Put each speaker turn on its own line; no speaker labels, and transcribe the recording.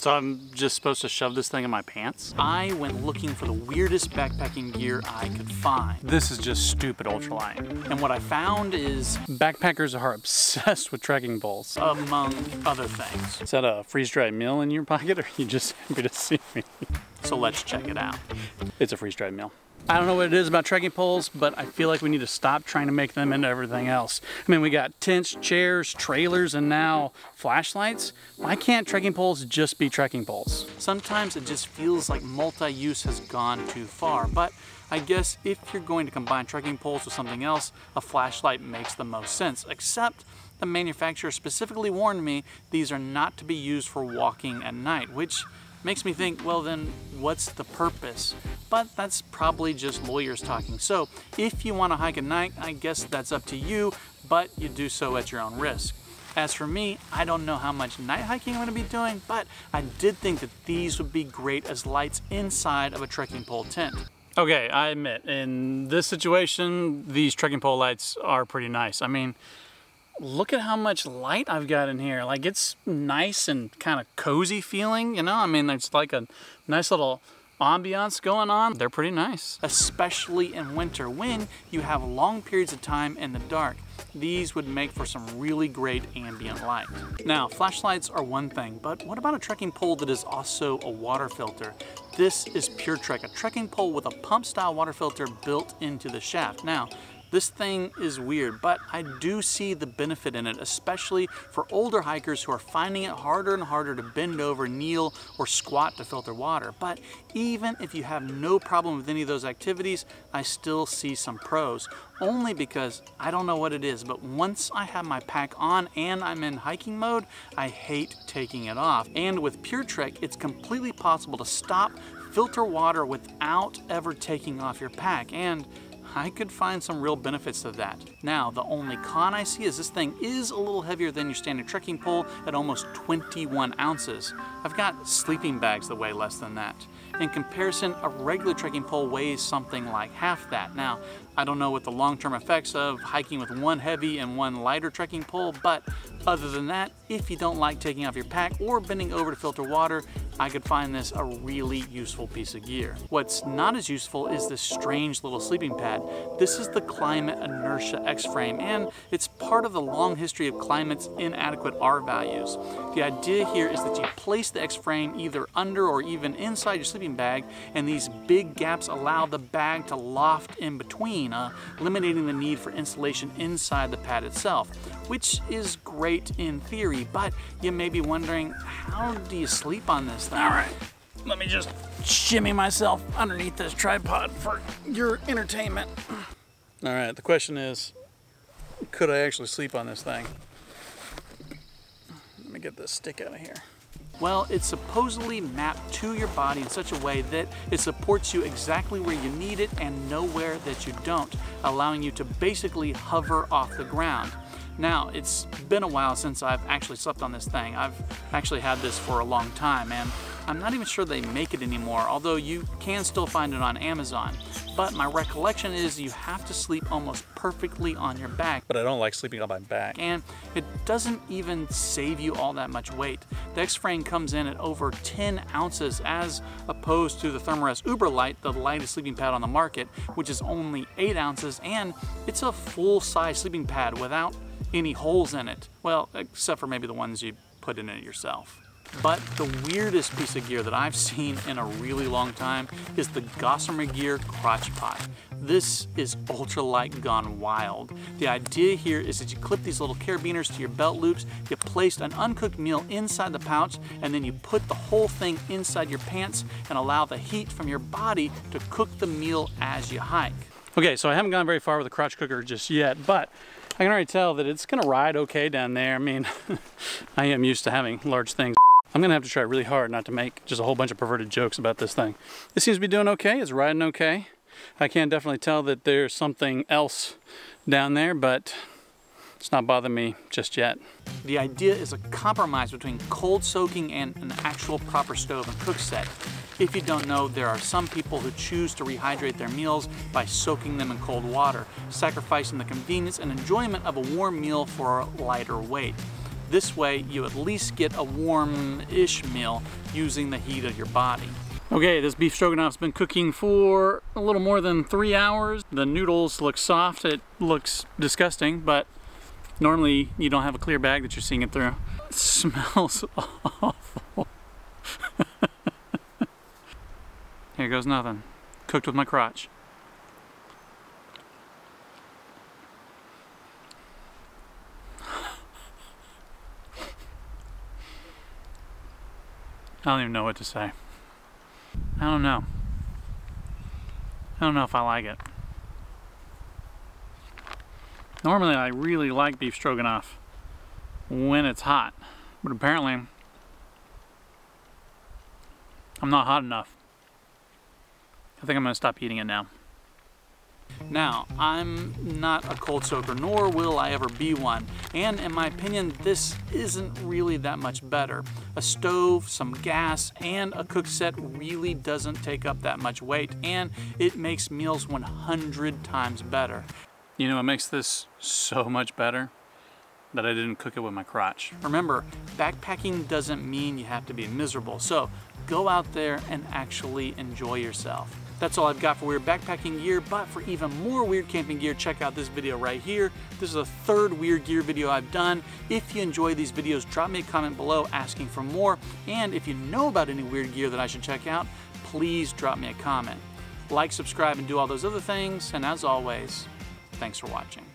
So I'm just supposed to shove this thing in my pants? I went looking for the weirdest backpacking gear I could find. This is just stupid ultralight. And what I found is backpackers are obsessed with trekking poles, among other things. Is that a freeze-dried meal in your pocket or are you just happy to see me? So let's check it out. It's a freeze-dried meal. I don't know what it is about trekking poles, but I feel like we need to stop trying to make them into everything else. I mean, we got tents, chairs, trailers, and now flashlights. Why can't trekking poles just be trekking poles? Sometimes it just feels like multi-use has gone too far, but I guess if you're going to combine trekking poles with something else, a flashlight makes the most sense, except the manufacturer specifically warned me these are not to be used for walking at night, which makes me think, well then, what's the purpose? But that's probably just lawyers talking. So if you want to hike at night, I guess that's up to you, but you do so at your own risk. As for me, I don't know how much night hiking I'm going to be doing, but I did think that these would be great as lights inside of a trekking pole tent. Okay, I admit, in this situation, these trekking pole lights are pretty nice. I mean, look at how much light I've got in here. Like it's nice and kind of cozy feeling, you know? I mean, it's like a nice little ambiance going on. They're pretty nice, especially in winter when you have long periods of time in the dark. These would make for some really great ambient light. Now, flashlights are one thing, but what about a trekking pole that is also a water filter? This is Pure Trek, a trekking pole with a pump style water filter built into the shaft. Now, this thing is weird, but I do see the benefit in it, especially for older hikers who are finding it harder and harder to bend over, kneel, or squat to filter water. But even if you have no problem with any of those activities, I still see some pros, only because I don't know what it is, but once I have my pack on and I'm in hiking mode, I hate taking it off. And with Pure Trek, it's completely possible to stop, filter water without ever taking off your pack. And I could find some real benefits to that. Now, the only con I see is this thing is a little heavier than your standard trekking pole at almost 21 ounces. I've got sleeping bags that weigh less than that. In comparison, a regular trekking pole weighs something like half that. Now, I don't know what the long-term effects of hiking with one heavy and one lighter trekking pole, but other than that, if you don't like taking off your pack or bending over to filter water, I could find this a really useful piece of gear. What's not as useful is this strange little sleeping pad. This is the Klymit Inertia X-Frame, and it's part of the long history of Klymit's inadequate R values. The idea here is that you place the X-Frame either under or even inside your sleeping bag, and these big gaps allow the bag to loft in between, uh, eliminating the need for insulation inside the pad itself, which is great in theory, but you may be wondering, how do you sleep on this thing? All right, let me just shimmy myself underneath this tripod for your entertainment. All right, the question is, could I actually sleep on this thing? Let me get this stick out of here. Well, it's supposedly mapped to your body in such a way that it supports you exactly where you need it and nowhere that you don't, allowing you to basically hover off the ground. Now, it's been a while since I've actually slept on this thing. I've actually had this for a long time, and I'm not even sure they make it anymore, although you can still find it on Amazon. But my recollection is you have to sleep almost perfectly on your back. But I don't like sleeping on my back. And it doesn't even save you all that much weight. The X-Frame comes in at over 10 ounces as opposed to the Thermarest UberLite, the lightest sleeping pad on the market, which is only 8 ounces, and it's a full-size sleeping pad without any holes in it. Well, except for maybe the ones you put in it yourself. But the weirdest piece of gear that I've seen in a really long time is the Gossamer Gear Crotch Pot. This is ultralight gone wild. The idea here is that you clip these little carabiners to your belt loops, you place an uncooked meal inside the pouch, and then you put the whole thing inside your pants and allow the heat from your body to cook the meal as you hike. Okay, so I haven't gone very far with the crotch cooker just yet, but I can already tell that it's gonna ride okay down there. I mean, I am used to having large things. I'm gonna have to try really hard not to make just a whole bunch of perverted jokes about this thing. It seems to be doing okay, it's riding okay. I can definitely tell that there's something else down there, but it's not bothering me just yet. The idea is a compromise between cold soaking and an actual proper stove and cook set. If you don't know, there are some people who choose to rehydrate their meals by soaking them in cold water, sacrificing the convenience and enjoyment of a warm meal for a lighter weight. This way, you at least get a warm-ish meal using the heat of your body. Okay, this beef stroganoff's been cooking for a little more than three hours. The noodles look soft. It looks disgusting, but normally you don't have a clear bag that you're seeing it through. It smells awful. Here goes nothing. Cooked with my crotch. I don't even know what to say. I don't know. I don't know if I like it. Normally I really like beef stroganoff when it's hot, but apparently I'm not hot enough. I think I'm gonna stop eating it now. Now, I'm not a cold soaker, nor will I ever be one. And in my opinion, this isn't really that much better. A stove, some gas, and a cook set really doesn't take up that much weight, and it makes meals 100 times better. You know what makes this so much better? That I didn't cook it with my crotch. Remember, backpacking doesn't mean you have to be miserable, so go out there and actually enjoy yourself. That's all I've got for weird backpacking gear, but for even more weird camping gear, check out this video right here. This is the third weird gear video I've done. If you enjoy these videos, drop me a comment below asking for more. And if you know about any weird gear that I should check out, please drop me a comment. Like, subscribe, and do all those other things. And as always, thanks for watching.